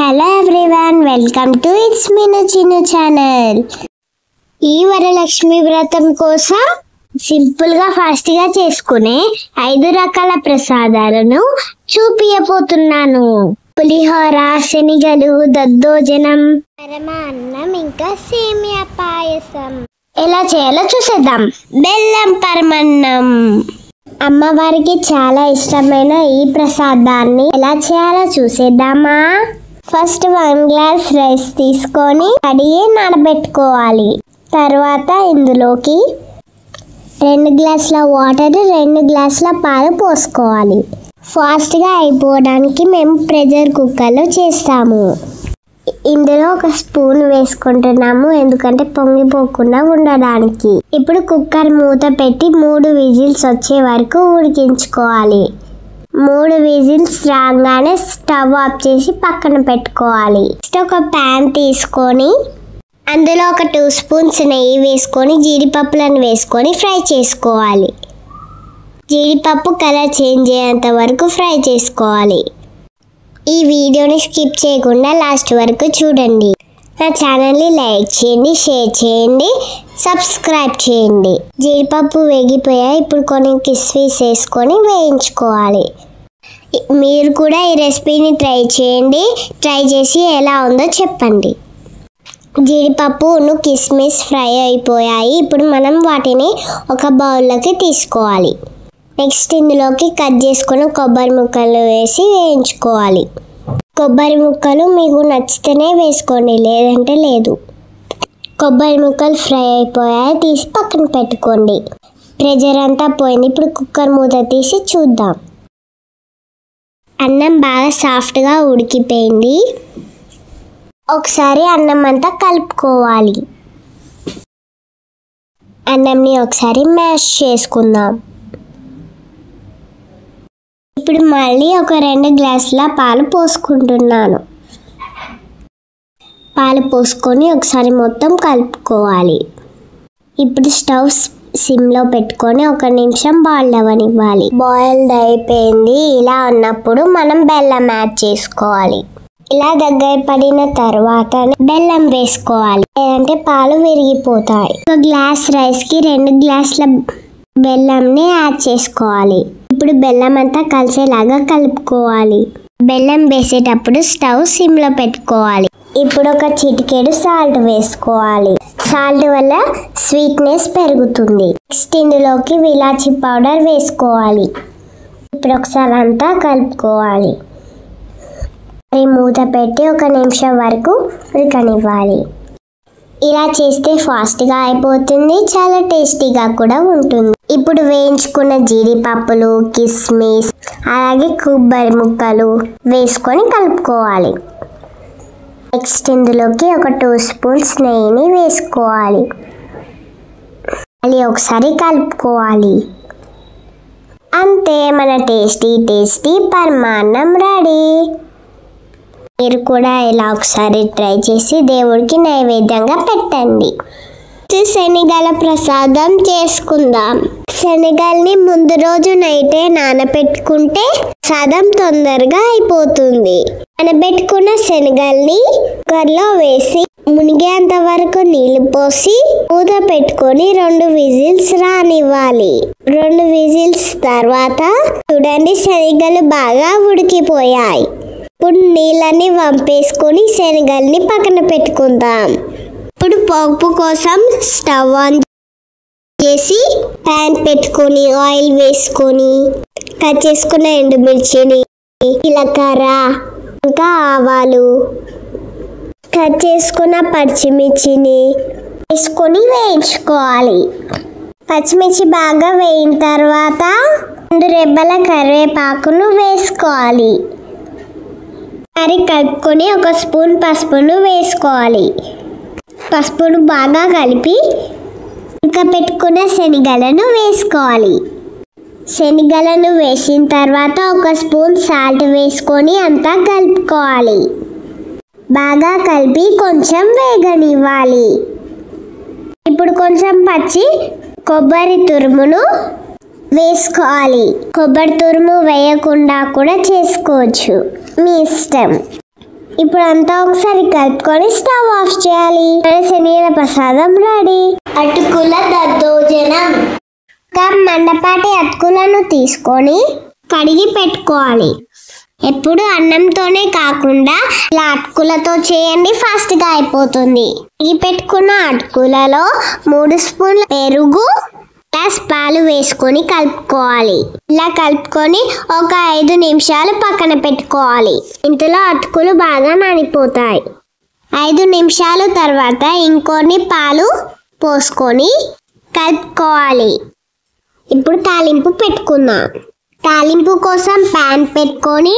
Hello everyone welcome to it's Meenu Chinnu channel ఈ వరలక్ష్మి వ్రతం కోసం సింపుల్గా ఫాస్ట్గా చేసుకునే ఐదు రకాల ప్రసాదాలను చూపియబోతున్నాను. పులిహోర శనిగలు దద్దోజనం పరమాన్నం ఇంకా సేమియా పాయసం. ఎలా చేయాలో చూసేద్దాం. బెల్లం పరమన్నం. అమ్మవారికి చాలా ఇష్టమైన ఈ ప్రసాదాన్ని ఎలా చేయాలో చూసేద్దామా? ఫస్ట్ వన్ గ్లాస్ రైస్ తీసుకొని కడిగి నానబెట్టుకోవాలి. తర్వాత ఇందులోకి రెండు గ్లాసుల వాటర్ రెండు గ్లాసుల పాలు పోసుకోవాలి. ఫాస్ట్గా అయిపోవడానికి మేము ప్రెషర్ కుక్కర్లో చేస్తాము. ఇందులో ఒక స్పూన్ వేసుకుంటున్నాము ఎందుకంటే పొంగిపోకుండా ఉండడానికి. ఇప్పుడు కుక్కర్ మూత పెట్టి మూడు విజిల్స్ వచ్చే వరకు ఉడికించుకోవాలి. మూడు విజిల్స్ రాగానే స్టవ్ ఆఫ్ చేసి పక్కన పెట్టుకోవాలి. నెక్స్ట్ ఒక ప్యాన్ తీసుకొని అందులో ఒక టూ స్పూన్స్ నెయ్యి వేసుకొని జీడిపప్పులను వేసుకొని ఫ్రై చేసుకోవాలి. జీడిపప్పు కలర్ చేంజ్ అయ్యేంత వరకు ఫ్రై చేసుకోవాలి. ఈ వీడియోని స్కిప్ చేయకుండా లాస్ట్ వరకు చూడండి. నా ఛానల్ని లైక్ చేయండి షేర్ చేయండి సబ్స్క్రైబ్ చేయండి. జీడిపప్పు వేగిపోయాయి ఇప్పుడు కొన్ని కిస్మిస్ వేసుకొని వేయించుకోవాలి. మీరు కూడా ఈ రెసిపీని ట్రై చేయండి. ట్రై చేసి ఎలా ఉందో చెప్పండి. జీడిపప్పును కిస్మిస్ ఫ్రై అయిపోయాయి. ఇప్పుడు మనం వాటిని ఒక బౌల్లోకి తీసుకోవాలి. నెక్స్ట్ ఇందులోకి కట్ చేసుకున్న కొబ్బరి ముక్కలు వేసి వేయించుకోవాలి. కొబ్బరి ముక్కలు మీకు నచ్చితేనే వేసుకోండి లేదంటే లేదు. కొబ్బరి ముక్కలు ఫ్రై అయిపోయాయి తీసి పక్కన పెట్టుకోండి. ప్రెజర్ అంతా పోయింది ఇప్పుడు కుక్కర్ మూత తీసి చూద్దాం. అన్నం బాగా సాఫ్ట్గా ఉడికిపోయింది. ఒకసారి అన్నం అంతా కలుపుకోవాలి. అన్నంని ఒకసారి మ్యాష్ చేసుకుందాం. ఇప్పుడు మళ్ళీ ఒక రెండు గ్లాసుల పాలు పోసుకుంటున్నాను. పాలు పోసుకొని ఒకసారి మొత్తం కలుపుకోవాలి. ఇప్పుడు స్టవ్ సిమ్లో పెట్టుకొని ఒక నిమిషం బాయిల్ అవ్వనివ్వాలి. బాయిల్డ్ అయిపోయింది. ఇలా ఉన్నప్పుడు మనం బెల్లం యాడ్ చేసుకోవాలి. ఇలా దగ్గర పడిన తర్వాత బెల్లం వేసుకోవాలి. లేదంటే పాలు విరిగిపోతాయి. ఒక గ్లాస్ రైస్కి రెండు గ్లాసుల బెల్లంని యాడ్ చేసుకోవాలి. ఇప్పుడు బెల్లం అంతా కలిసేలాగా కలుపుకోవాలి. బెల్లం వేసేటప్పుడు స్టవ్ సిమ్లో పెట్టుకోవాలి. ఇప్పుడు ఒక చిటికెడు సాల్ట్ వేసుకోవాలి. సాల్ట్ వల్ల స్వీట్నెస్ పెరుగుతుంది. నెక్స్ట్ ఇందులోకి విలాచి పౌడర్ వేసుకోవాలి. ఇప్పుడు ఒకసారి అంతా కలుపుకోవాలి. మరి మూత పెట్టి ఒక నిమిషం వరకు ఉడకనివ్వాలి. ఇలా చేస్తే ఫాస్ట్గా అయిపోతుంది చాలా టేస్టీగా కూడా ఉంటుంది. ఇప్పుడు వేయించుకున్న జీడిపప్పులు కిస్మిస్ అలాగే కొబ్బరి ముక్కలు వేసుకొని కలుపుకోవాలి. నెక్స్ట్ ఇందులోకి ఒక టూ స్పూన్స్ నెయ్యిని వేసుకోవాలి. మళ్ళీ ఒకసారి కలుపుకోవాలి. అంతే మన టేస్టీ టేస్టీ పరమాన్నం రెడీ. మీరు కూడా ఇలా ఒకసారి ట్రై చేసి దేవుడికి నైవేద్యంగా పెట్టండి. శనిగల ప్రసాదం చేసుకుందాం. శనగల్ని ముందు రోజు నైటే నానబెట్టుకుంటే ప్రసాదం తొందరగా అయిపోతుంది. నానబెట్టుకున్న శనగల్ని కుక్కర్లో వేసి మునిగేంత వరకు నీళ్ళు పోసి మూత పెట్టుకొని రెండు విజిల్స్ రానివ్వాలి. రెండు విజిల్స్ తర్వాత చూడండి శనగలు బాగా ఉడికిపోయాయి. ఇప్పుడు నీళ్ళని వంపేసుకొని శనగల్ని పక్కన పెట్టుకుందాం. ఇప్పుడు పోపు కోసం స్టవ్ ఆన్ చేసి ప్యాన్ పెట్టుకొని ఆయిల్ వేసుకొని కట్ చేసుకున్న ఎండుమిర్చిని జీలకర్ర ఇంకా ఆవాలు కట్ చేసుకున్న పచ్చిమిర్చిని వేసుకొని వేయించుకోవాలి. పచ్చిమిర్చి బాగా వేయిన తర్వాత రెండు రెబ్బల కరివేపాకును వేసుకోవాలి. మరి కలుపుకొని ఒక స్పూన్ పసుపును వేసుకోవాలి. పసుపును బాగా కలిపి ఇంకా పెట్టుకున్న శనగలను వేసుకోవాలి. శనగలను వేసిన తర్వాత ఒక స్పూన్ సాల్ట్ వేసుకొని అంతా కలుపుకోవాలి. బాగా కలిపి కొంచెం వేగనివ్వాలి. ఇప్పుడు కొంచెం పచ్చి కొబ్బరి తురుమును వేసుకోవాలి. కొబ్బరి తురుము వేయకుండా కూడా చేసుకోవచ్చు. మీ ఇష్టం. ఇప్పుడు అంతా ఒకసారి కలుపుకొని స్టవ్ ఆఫ్ చేయాలి. మన శనగల ప్రసాదం రెడీ. అటుకుల దద్దోజనం. ఒక మండపాటి అటుకులను తీసుకొని కడిగి పెట్టుకోవాలి. ఎప్పుడు అన్నంతోనే కాకుండా ఇలా అటుకులతో చేయండి ఫాస్ట్గా అయిపోతుంది. కడిగి పెట్టుకున్న అటుకులలో మూడు స్పూన్ల పెరుగు గ్లాస్ పాలు వేసుకొని కలుపుకోవాలి. ఇలా కలుపుకొని ఒక ఐదు నిమిషాలు పక్కన పెట్టుకోవాలి. ఇంతలో అటుకులు బాగా నానిపోతాయి. ఐదు నిమిషాలు తర్వాత ఇంకొన్ని పాలు పోసుకొని కలుపుకోవాలి. ఇప్పుడు తాలింపు పెట్టుకుందాం. తాలింపు కోసం ప్యాన్ పెట్టుకొని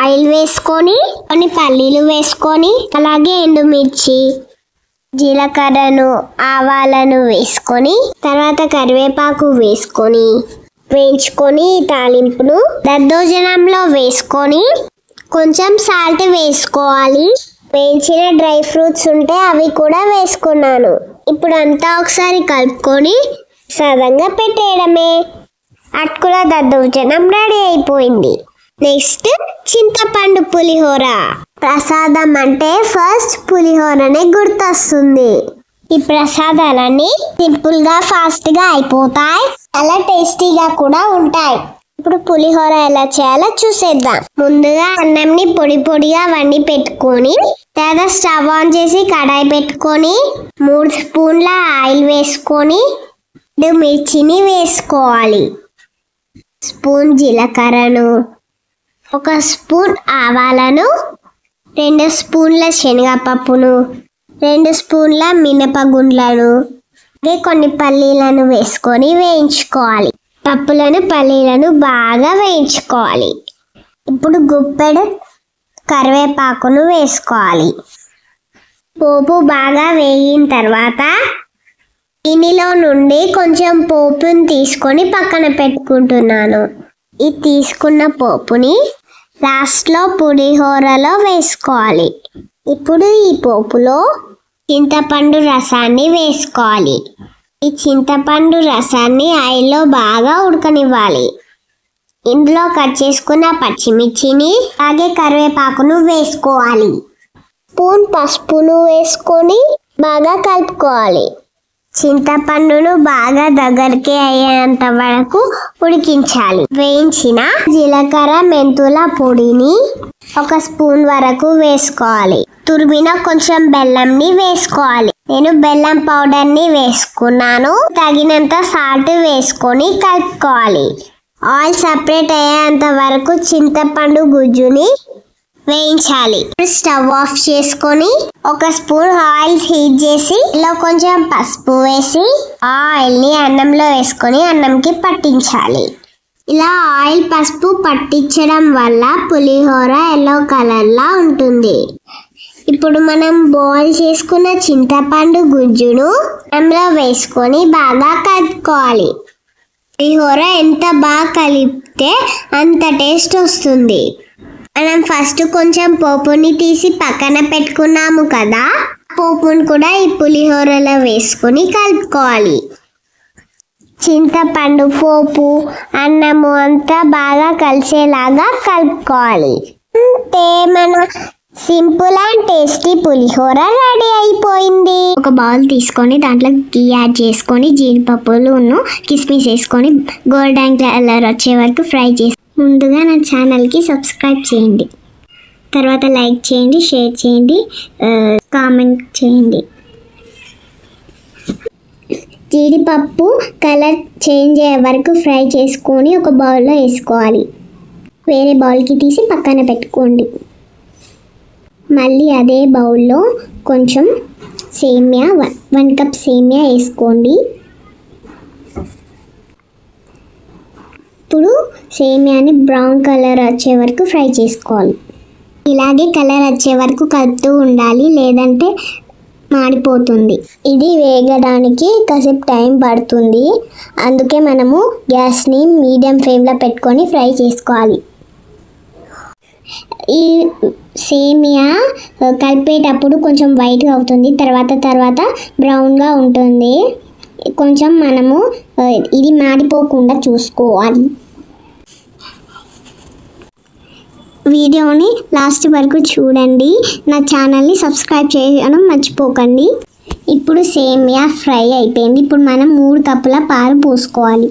ఆయిల్ వేసుకొని కొన్ని పల్లీలు వేసుకొని అలాగే ఎండుమిర్చి జీలకర్రను ఆవాలను వేసుకొని తర్వాత కరివేపాకు వేసుకొని వేయించుకొని తాలింపును దద్దోజనంలో వేసుకొని కొంచెం సాల్ట్ వేసుకోవాలి. వేయించిన డ్రై ఫ్రూట్స్ ఉంటే అవి కూడా వేసుకున్నాను. ఇప్పుడు అంతా ఒకసారి కలుపుకొని సదంగా పెట్టేయడమే. అటుకుల దద్దోజనం రెడీ అయిపోయింది. నెక్స్ట్ చింతపండు పులిహోర. ప్రసాదం అంటే ఫస్ట్ పులిహోరనే గుర్తొస్తుంది. ఈ ప్రసాదాలన్నీ సింపుల్గా ఫాస్ట్గా అయిపోతాయి. చాలా టేస్టీగా కూడా ఉంటాయి. ఇప్పుడు పులిహోర ఎలా చేయాలో చూసేద్దాం. ముందుగా అన్నంని పొడి పొడిగా వండి పెట్టుకొని తర్వాత స్టవ్ ఆన్ చేసి కడాయి పెట్టుకొని మూడు స్పూన్ల ఆయిల్ వేసుకొని మిర్చిని వేసుకోవాలి. స్పూన్ జీలకర్రను ఒక స్పూన్ ఆవాలను రెండు స్పూన్ల శనగపప్పును రెండు స్పూన్ల మినపగుండ్లను అలాగే కొన్ని పల్లీలను వేసుకొని వేయించుకోవాలి. పప్పులను పల్లీలను బాగా వేయించుకోవాలి. ఇప్పుడు గుప్పెడు కరివేపాకును వేసుకోవాలి. పోపు బాగా వేగిన తర్వాత దీనిలో నుండి కొంచెం పోపుని తీసుకొని పక్కన పెట్టుకుంటున్నాను. ఈ తీసుకున్న పోపుని లాస్ట్లో పులిహోరలో వేసుకోవాలి. ఇప్పుడు ఈ పోపులో చింతపండు రసాన్ని వేసుకోవాలి. ఈ చింతపండు రసాన్ని ఆయిల్లో బాగా ఉడకనివ్వాలి. ఇందులో కట్ చేసుకున్న పచ్చిమిర్చిని అలాగే కరివేపాకును వేసుకోవాలి. స్పూన్ పసుపును వేసుకొని బాగా కలుపుకోవాలి. చింతపండును బాగా దగ్గరికి అయ్యేంత వరకు ఉడికించాలి. వేయించిన జీలకర్ర మెంతుల పొడిని ఒక స్పూన్ వరకు వేసుకోవాలి. తురిమిన కొంచెం బెల్లంని వేసుకోవాలి. నేను బెల్లం పౌడర్ని వేసుకున్నాను. తగినంత సాల్ట్ వేసుకొని కలుపుకోవాలి. ఆయిల్ సపరేట్ అయ్యేంత వరకు చింతపండు గుజ్జుని వేయించాలి. స్టవ్ ఆఫ్ చేసుకొని ఒక స్పూన్ ఆయిల్ హీట్ చేసి ఇలా కొంచెం పసుపు వేసి ఆ ఆయిల్ని అన్నంలో వేసుకొని అన్నంకి పట్టించాలి. ఇలా ఆయిల్ పసుపు పట్టించడం వల్ల పులిహోర ఎల్లో కలర్ లా ఉంటుంది. ఇప్పుడు మనం బాయిల్ చేసుకున్న చింతపండు గుజ్జును అన్నంలో వేసుకొని బాగా కలుపుకోవాలి. పులిహోర ఎంత బాగా కలిపితే అంత టేస్ట్ వస్తుంది. మనం ఫస్ట్ కొంచెం పోపుని తీసి పక్కన పెట్టుకున్నాము కదా పోపుని కూడా ఈ పులిహోరలో వేసుకొని కలుపుకోవాలి. చింతపండు పోపు అన్నము అంతా బాగా కలిసేలాగా కలుపుకోవాలి. అంతే మన simple and tasty pulihora ready అయిపోయింది. ఒక బౌల్ తీసుకొని దాంట్లో గీ యాడ్ చేసుకొని జీడిపప్పులు కిస్మిస్ వేసుకొని గోల్డెన్ కలర్ వచ్చే వరకు ఫ్రై చేసి ముందుగా నా ఛానల్కి సబ్స్క్రైబ్ చేయండి. తర్వాత లైక్ చేయండి షేర్ చేయండి కామెంట్ చేయండి. జీడిపప్పు కలర్ చేంజ్ అయ్యే వరకు ఫ్రై చేసుకొని ఒక బౌల్లో వేసుకోవాలి. వేరే బౌల్కి తీసి పక్కన పెట్టుకోండి. మళ్ళీ అదే బౌల్లో కొంచెం సేమియా వన్ వన్ కప్ సేమియా వేసుకోండి. ఇప్పుడు సేమియాని బ్రౌన్ కలర్ వచ్చే వరకు ఫ్రై చేసుకోవాలి. ఇలాగే కలర్ వచ్చే వరకు కలుపుతూ ఉండాలి లేదంటే మాడిపోతుంది. ఇది వేగడానికి కాసేపు టైం పడుతుంది. అందుకే మనము గ్యాస్ని మీడియం ఫ్లేమ్లో పెట్టుకొని ఫ్రై చేసుకోవాలి. ఈ సేమియా కలిపేటప్పుడు కొంచెం వైట్గా అవుతుంది. తర్వాత తర్వాత బ్రౌన్గా ఉంటుంది. కొంచెం మనము ఇది మాడిపోకుండా చూసుకోవాలి. వీడియోని లాస్ట్ వరకు చూడండి. నా ఛానల్ని సబ్స్క్రైబ్ చేయడం మర్చిపోకండి. ఇప్పుడు సేమియా ఫ్రై అయిపోయింది. ఇప్పుడు మనం మూడు కప్పుల పాలు పోసుకోవాలి.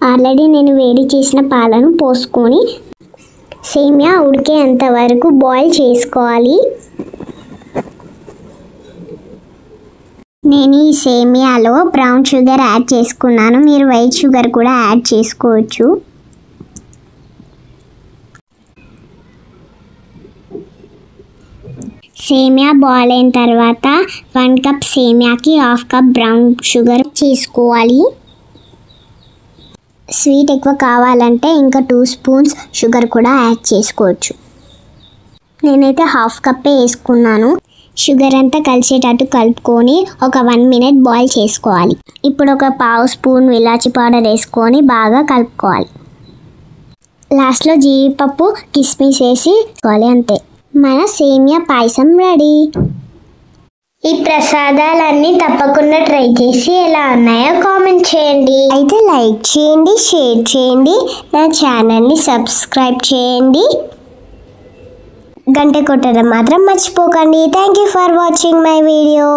ఆల్రెడీ నేను వేడి చేసిన పాలను పోసుకొని సేమియా ఉడికేంత వరకు బాయిల్ చేసుకోవాలి. నేను ఈ సేమియాలో బ్రౌన్ షుగర్ యాడ్ చేసుకున్నాను. మీరు వైట్ షుగర్ కూడా యాడ్ చేసుకోవచ్చు. సేమియా బాయిల్ అయిన తర్వాత వన్ కప్ సేమియాకి హాఫ్ కప్ బ్రౌన్ షుగర్ చేసుకోవాలి స్వీట్ ఎక్కువ కావాలంటే ఇంకా టూ స్పూన్స్ షుగర్ కూడా యాడ్ చేసుకోవచ్చు. నేనైతే హాఫ్ కప్పే వేసుకున్నాను. షుగర్ అంతా కలిసేటట్టు కలుపుకొని ఒక వన్ మినిట్ బాయిల్ చేసుకోవాలి. ఇప్పుడు ఒక పావు స్పూన్ ఇలాచి పౌడర్ వేసుకొని బాగా కలుపుకోవాలి. లాస్ట్లో జీడిపప్పు కిస్మిస్ వేసి కోవాలి అంతే. మన సేమియా పాయసం రెడీ. ఈ ప్రసాదాలన్నీ తప్పకుండా ట్రై చేసి ఎలా ఉన్నాయో కామెంట్ చేయండి. అయితే లైక్ చేయండి షేర్ చేయండి నా ఛానల్ని సబ్స్క్రైబ్ చేయండి. గంట కొట్టడం మాత్రం మర్చిపోకండి. Thank you for watching my video.